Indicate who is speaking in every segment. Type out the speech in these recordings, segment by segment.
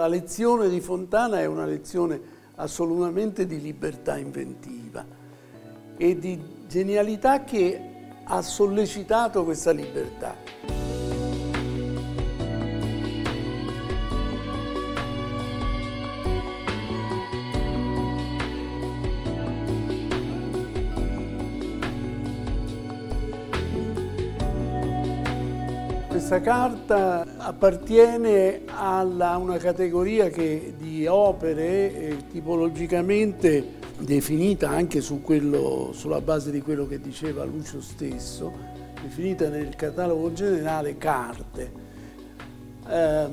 Speaker 1: La lezione di Fontana è una lezione assolutamente di libertà inventiva e di genialità che ha sollecitato questa libertà. Questa carta appartiene a una categoria che, di opere eh, tipologicamente definita anche su quello, sulla base di quello che diceva Lucio stesso, definita nel catalogo generale carte. Eh,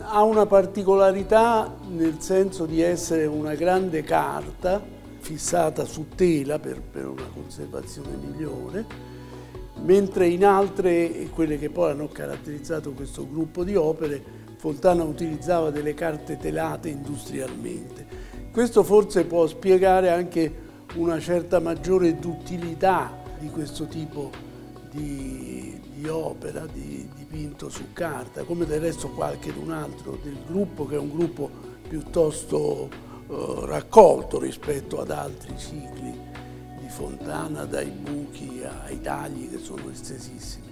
Speaker 1: ha una particolarità nel senso di essere una grande carta fissata su tela per, per una conservazione migliore, mentre in altre, quelle che poi hanno caratterizzato questo gruppo di opere, Fontana utilizzava delle carte telate industrialmente. Questo forse può spiegare anche una certa maggiore duttilità di questo tipo di, di opera, di dipinto su carta, come del resto qualche d'un altro del gruppo, che è un gruppo piuttosto eh, raccolto rispetto ad altri cicli fontana, dai buchi ai tagli che sono estesissimi.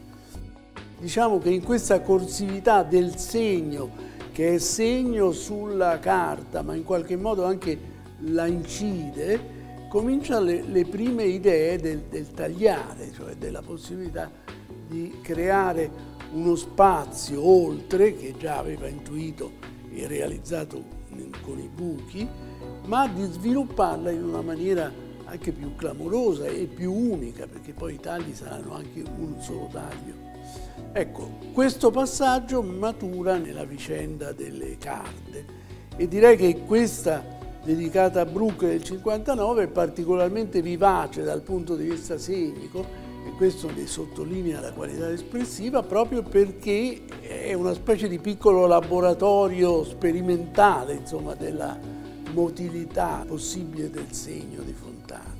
Speaker 1: Diciamo che in questa corsività del segno, che è segno sulla carta, ma in qualche modo anche la incide, cominciano le, le, prime idee del, del tagliare, cioè della possibilità di creare uno spazio oltre, che già aveva intuito e realizzato con i buchi, ma di svilupparla in una maniera anche più clamorosa e più unica, perché poi i tagli saranno anche un solo taglio. Ecco, questo passaggio matura nella vicenda delle carte e direi che questa dedicata a Brooke del 59 è particolarmente vivace dal punto di vista scenico e questo ne sottolinea la qualità espressiva proprio perché è una specie di piccolo laboratorio sperimentale insomma, della motilità possibile del segno di Fontana.